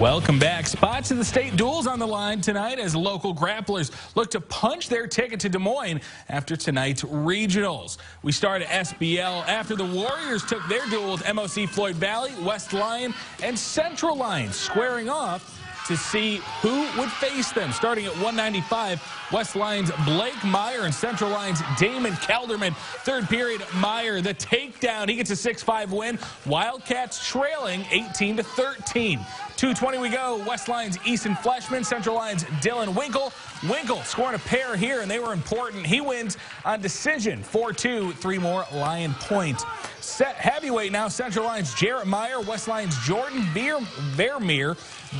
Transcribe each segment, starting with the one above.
Welcome back. Spots of the state duals on the line tonight as local grapplers look to punch their ticket to Des Moines after tonight's regionals. We start at SBL after the Warriors took their dual with MOC Floyd Valley, West Lyon, and Central Lyon squaring off to see who would face them. Starting at 195, West Lyon's Blake Meyer and Central Lyon's Damon Kelderman. Third period, Meyer, the takedown. He gets a 6-5 win. Wildcats trailing 18 to 13. 220 we go. West Lyon's Easton Fleshman, Central Lyon's Dylan Winkle. Winkle scoring a pair here, and they were important. He wins on decision. 4-2, three more Lion points. Set heavyweight now, Central Lyon's Jarrett Meyer, West Lyon's Jordan Veer, Vermeer.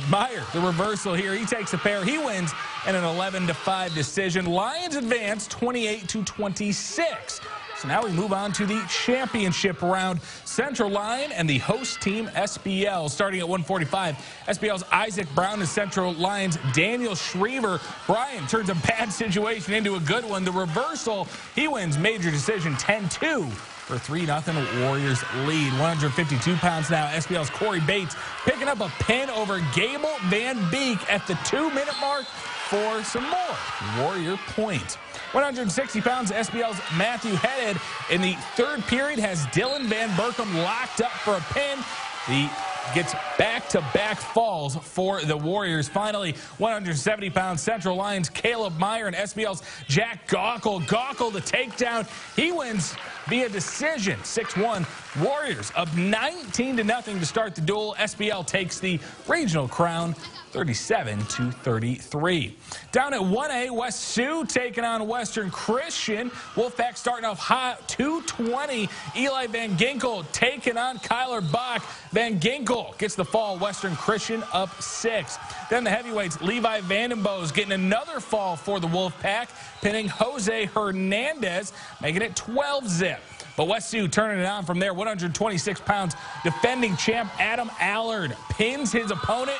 Meyer, the reversal here. He takes a pair. He wins in an 11 to 5 decision. Lions advance 28 to 26. So now we move on to the championship round. Central Lyon and the host team SBL starting at 145. SBL's Isaac Brown and Central Lyon's Daniel Schriever. Brown turns a bad situation into a good one. The reversal, he wins major decision 10-2 for 3-0 Warriors lead. 152 pounds now. SBL's Corey Bates picking up a pin over Gable Van Beek at the two-minute mark for some more Warrior points. 160 pounds, SBL's Matthew Headed in the third period has Dylan Van Berkom locked up for a pin. The gets back-to-back falls for the Warriors. Finally, 170 pounds Central Lyon's Caleb Meyer and SBL's Jack Gawkel. Gawkel the takedown. He wins via decision. 6-1 Warriors up 19 to nothing to start the dual. SBL takes the regional crown 37 to 33. Down at 1A, West Sioux taking on Western Christian. Wolfpack starting off hot, 220. Eli Van Ginkel taking on Kyler Bach. Van Ginkel gets the fall. Western Christian up six. Then the heavyweights, Levi Vandenbos getting another fall for the Wolfpack, pinning Jose Hernandez, making it 12 zip. But West Sioux turning it on from there. 126 pounds defending champ Adam Allard pins his opponent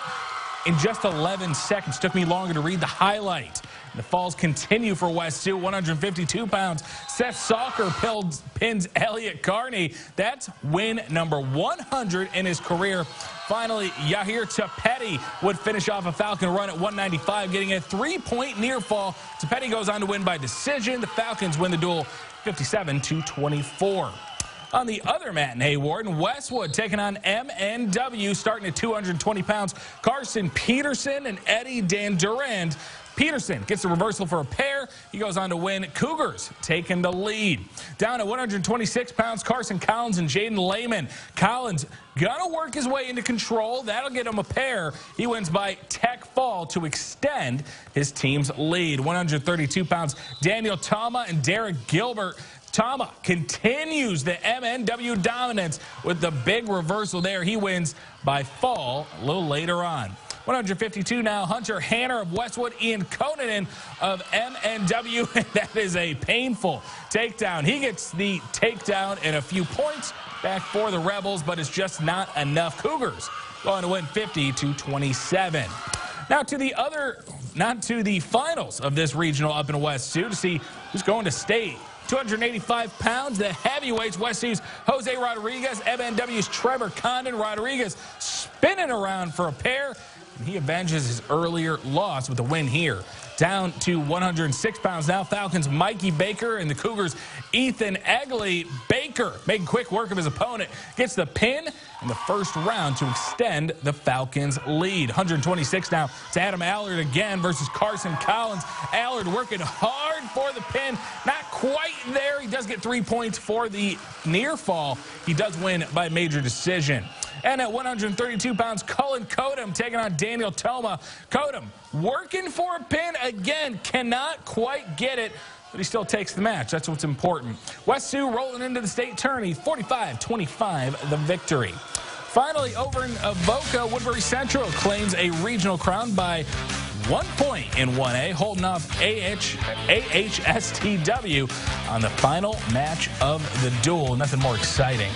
in just 11 seconds. Took me longer to read the highlight. The falls continue for West Sioux. 152 pounds. Seth Salker pins Elliot Carney. That's win number 100 in his career. Finally, Yahir Tapetti would finish off a Falcon run at 195, getting a three-point near fall. Tapetti goes on to win by decision. The Falcons win the dual 57 to 24. On the other mat in Hawarden, Westwood taking on MNW, starting at 220 pounds. Carson Peterson and Eddie Dandurand. Peterson gets a reversal for a pair. He goes on to win. Cougars taking the lead. Down at 126 pounds, Carson Collins and Jaden Lehman. Collins gonna work his way into control. That'll get him a pair. He wins by tech fall to extend his team's lead. 132 pounds, Daniel Tama and Derek Gilbert Tama continues the MNW dominance with the big reversal there. He wins by fall a little later on. 152 now, Hunter Hanner of Westwood, Ian Conan of MNW. that is a painful takedown. He gets the takedown and a few points back for the Rebels, but it's just not enough. Cougars going to win 50 to 27. Now to the other, not to the finals of this regional up in West Sioux to see who's going to state 285 pounds. The heavyweights, West Sioux's Jose Rodriguez, MNW's Trevor Condon. Rodriguez spinning around for a pair. And he avenges his earlier loss with a win here. Down to 106 pounds now. Falcons Mikey Baker and the Cougars Ethan Egley. Baker making quick work of his opponent. Gets the pin in the first round to extend the Falcons lead. 126 now to Adam Allard again versus Carson Collins. Allard working hard for the pin. Not quite there. He does get three points for the near fall. He does win by major decision. And at 132 pounds, Cullen Kodum taking on Daniel Toma. Kodum working for a pin again, cannot quite get it but he still takes the match. That's what's important. West Sioux rolling into the state tourney, 45-25 the victory. Finally, over in Avoca, Woodbury Central claims a regional crown by one point in 1A, holding off AH, AHSTW on the final match of the dual. Nothing more exciting